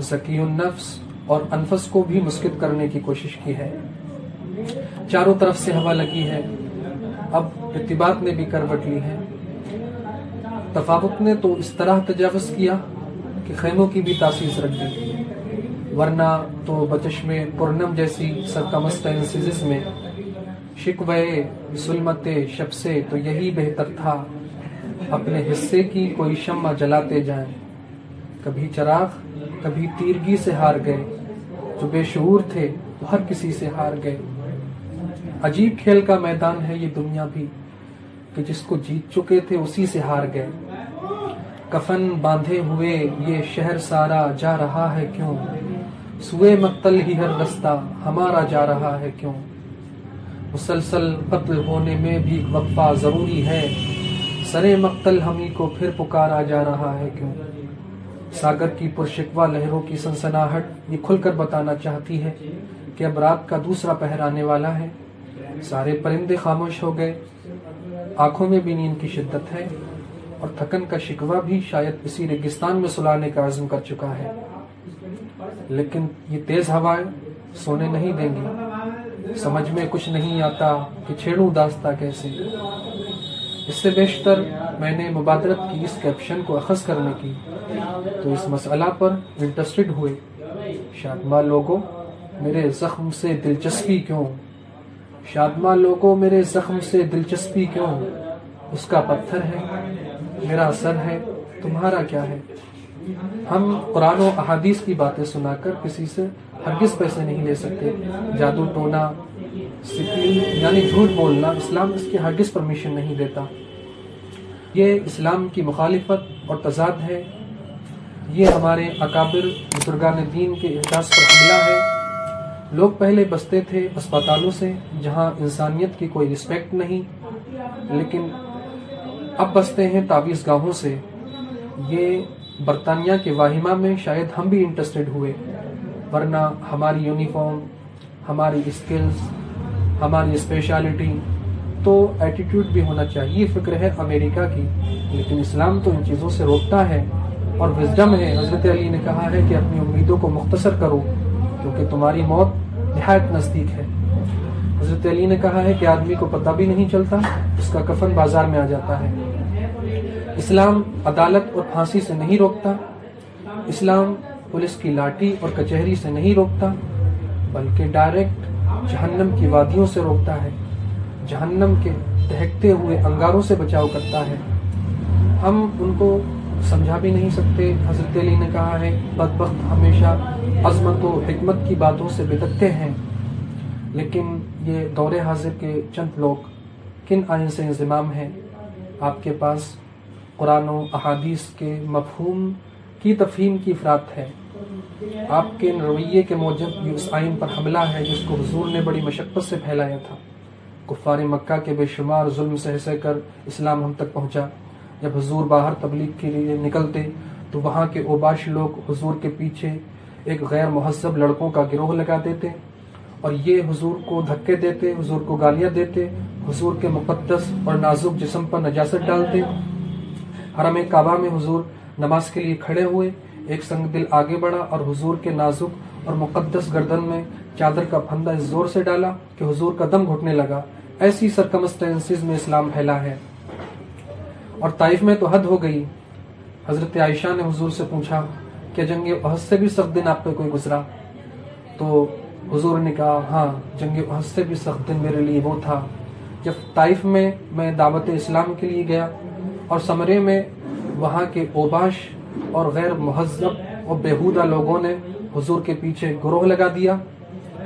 जकीनफ्स और अनफस को भी मुस्कित करने की कोशिश की है। चारों तरफ़ से हवा लगी है। अब इतबात ने भी करवट ली है। तफावत ने तो इस तरह तजावज़ किया कि खैमों की भी तासीस रख दी वरना तो बचश में पुरनम जैसी सरकमस्टेंसिस में शिकवे सुलमत शब से तो यही बेहतर था। अपने हिस्से की कोई शम्मा जलाते जाएँ। कभी चराग कभी तीरगी से हार गए, जो बेशूर थे वो हर किसी से हार गए। अजीब खेल का मैदान है ये दुनिया भी, कि जिसको जीत चुके थे उसी से हार गए। कफन बांधे हुए ये शहर सारा जा रहा है क्यों? सुए मक्तल ही हर रास्ता हमारा जा रहा है क्यों? मुसलसल कत्ल होने में भी वक्फा ज़रूरी है। सरे मक्तल हमी को फिर पुकारा जा रहा है क्यों? सागर की पुरशिकवा लहरों की सनसनाहट ये खुलकर बताना चाहती है कि अब रात का दूसरा पहर आने वाला है। सारे परिंदे खामोश हो गए। आँखों में भी नींद की शिद्दत है और थकन का शिकवा भी शायद इसी रेगिस्तान में सुलाने का आज़म कर चुका है। लेकिन ये तेज हवाएँ सोने नहीं देंगी। समझ में कुछ नहीं आता कि छेड़ू दास्ता कैसे। इससे बेशतर मैंने मुबादरत की इस कैप्शन को अखज करने की। तो इस मसला पर इंटरेस्टेड हुए शादमा लोगों, मेरे जख्म से दिलचस्पी क्यों? शादमा लोगों, मेरे जख्म से दिलचस्पी क्यों? उसका पत्थर है, मेरा सर है, तुम्हारा क्या है? हम कुरान अहादीस की बातें सुनाकर किसी से हरगिज पैसे नहीं ले सकते। जादू टोना यानी झूठ बोलना, इस्लाम इसकी हरगिज परमिशन नहीं देता। ये इस्लाम की मुखालिफत और तजाद है। ये हमारे अकाबिर बुजुर्गान दीन के एहसास पर हमला है। लोग पहले बसते थे अस्पतालों से, जहाँ इंसानियत की कोई रिस्पेक्ट नहीं, लेकिन अब बसते हैं तावीज़ गाहों से। ये बरतानिया के वाहिमा में शायद हम भी इंटरेस्टेड हुए, वरना हमारी यूनिफॉर्म हमारी स्किल्स हमारी स्पेशलिटी तो एटीट्यूड भी होना चाहिए, फ़िक्र है अमेरिका की। लेकिन इस्लाम तो इन चीज़ों से रोकता है और विजडम है। हज़रत अली ने कहा है कि अपनी उम्मीदों को मुख्तसर करो, क्योंकि तुम्हारी मौत नहायत नज़दीक है। हज़रत अली ने कहा है कि आदमी को पता भी नहीं चलता, उसका कफन बाज़ार में आ जाता है। इस्लाम अदालत और फांसी से नहीं रोकता। इस्लाम पुलिस की लाठी और कचहरी से नहीं रोकता, बल्कि डायरेक्ट जहन्नम की वादियों से रोकता है। जहन्नम के दहकते हुए अंगारों से बचाव करता है। हम उनको समझा भी नहीं सकते। हज़रत अली ने कहा है, बदबख्त हमेशा अजमत व हमत की बातों से बिदकते हैं। लेकिन ये दौरे हाजिर के चंद लोग किन आयन से इंजमाम हैं? आपके पास कुरान अहादीस के मफहूम की तफहीम की फ़रात है। आपके रवैये के मौजब उस आइन पर हमला है जिसको हजूर ने बड़ी मशक्क़त से फैलाया था। कुफ़ार मक्का के बेशुमार जुल्म सह सह कर इस्लाम हम तक पहुँचा। जब हजूर बाहर तबलीग के लिए निकलते तो वहाँ के ओबाश लोग हजूर के पीछे एक गैर महजब लड़कों का गिरोह लगा देते और ये हजूर को धक्के देते, हजूर को गालियाँ देते, हजूर के मुकद्दस और नाजुक जिसम पर नजासत डालते। हरम काबा में हुजूर नमाज़ के लिए खड़े हुए, एक संग दिल आगे बढ़ा और हजूर के नाजुक और मुकद्दस गर्दन में चादर का फंदा इस ज़ोर से डाला कि हुजूर का दम घुटने लगा। ऐसी सरकमस्टेंसेज में इस्लाम फैला है। और ताइफ में तो हद हो गई। हज़रत आयशा ने हुजूर से पूछा कि जंग अहद से भी सख्त दिन आप पे कोई गुजरा? तो हुजूर ने कहा हाँ जंग अहद से भी सख्त दिन मेरे लिए वो था, जब ताइफ में मैं दावत इस्लाम के लिए गया और समरे में वहाँ के ओबाश और गैर महजब और बेहूदा लोगों ने हुजूर के पीछे ग्रोह लगा दिया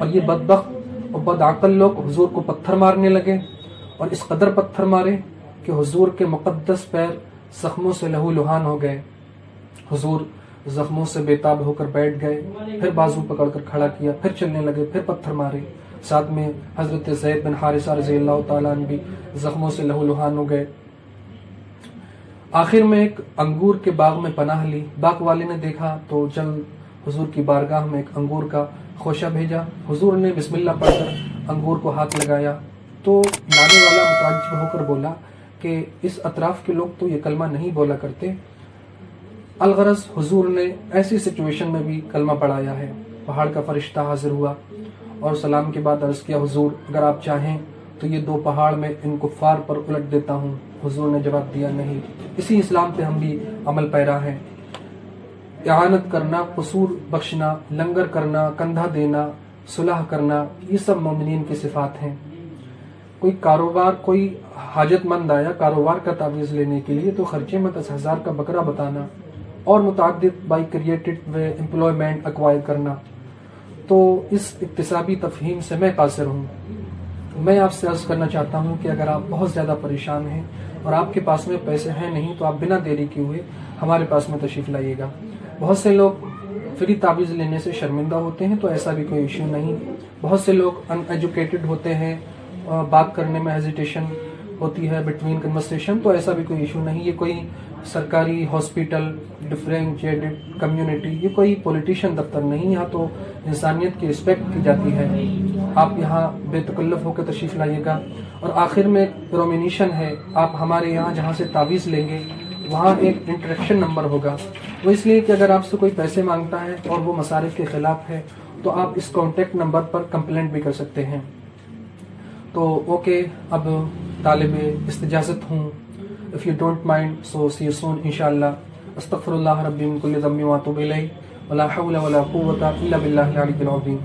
और ये बदबक और बदअकल लोग हुजूर को पत्थर मारने लगे और इस कदर पत्थर मारे कि हुजूर के मुकद्दस पैर जख्मों से लहू लुहान हो गए। हुजूर जख्मों से बेताब होकर बैठ गए, फिर बाजू पकड़कर खड़ा किया, फिर चलने लगे, फिर पत्थर मारे। साथ में हज़रत जैद बिन हारिसा रज़ी अल्लाह भी जख्मों से लहू लुहान हो गए। आखिर में एक अंगूर के बाग में पनाह ली। बाग वाले ने देखा तो जल्द हुजूर की बारगाह में एक अंगूर का खोशा भेजा, हुजूर ने बिस्मिल्लाह पढ़कर अंगूर को हाथ लगाया। तो लाने वाला मुताजिब होकर बोला कि इस अतराफ के लोग तो ये कलमा नहीं बोला करते। अलगरज हुजूर ने ऐसी सिचुएशन में भी कलमा पढ़ाया है। पहाड़ का फरिश्ता हाजिर हुआ और सलाम के बाद अर्ज़ किया, हुजूर, अगर आप चाहें तो ये दो पहाड़ में इन कुफार पर उलट देता हूँ। हुजूर ने जवाब दिया, नहीं, इसी इस्लाम पे हम भी अमल पैरा हैं। इहानत करना, कसूर बख्शना, लंगर करना, कंधा देना, सुलह करना, ये सब मोमिन की सिफात हैं। कोई कारोबार, कोई हाजतमंद आया कारोबार का तावीज़ लेने के लिए तो खर्चे में दस हज़ार का बकरा बताना और मुतद बाई क्रिएटेड व एम्प्लॉयमेंट अक्वायर करना। तो इस इकतसाबी तफहीम से मैं कासिर हूँ। मैं आपसे अर्ज़ करना चाहता हूँ कि अगर आप बहुत ज़्यादा परेशान हैं और आपके पास में पैसे हैं नहीं तो आप बिना देरी किए हुए हमारे पास में तशरीफ़ लाइएगा। बहुत से लोग फ्री तावीज़ लेने से शर्मिंदा होते हैं तो ऐसा भी कोई इश्यू नहीं। बहुत से लोग अनएजुकेटेड होते हैं बात करने में हेजिटेशन होती है बिटवीन कन्वर्सेशन तो ऐसा भी कोई इशू नहीं। ये कोई सरकारी हॉस्पिटल डिफ्रेंशिएटेड कम्युनिटी ये कोई पॉलिटिशियन दफ्तर नहीं। यहाँ तो इंसानियत की रिस्पेक्ट की जाती है। आप यहाँ बेतकल्लफ होकर तशरीफ़ लाइएगा। और आखिर में प्रोमिनेशन है, आप हमारे यहाँ जहाँ से तावीज़ लेंगे वहाँ एक इंटरेक्शन नंबर होगा। वो इसलिए कि अगर आपसे कोई पैसे माँगता है और वो मसारिफ के ख़िलाफ़ है तो आप इस कॉन्टेक्ट नंबर पर कंप्लेंट भी कर सकते हैं। तो ओके अब तालब इस्तीजाज़त हूँ। If you don't mind so see soon इंशाल्लाह। अस्तगफिरुल्लाह रब्बी मिन कुल्ली ज़म्बि व अतूबु इलैहि। वला हौला वला कुव्वता इल्ला बिल्लाहिल अलिय्यिल अज़ीम